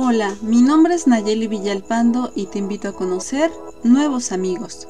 Hola, mi nombre es Nayeli Villalpando y te invito a conocer nuevos amigos.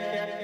yeah.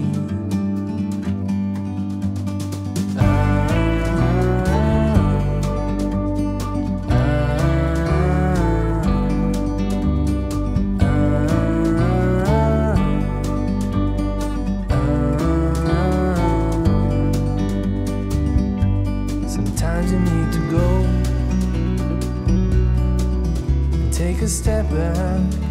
Step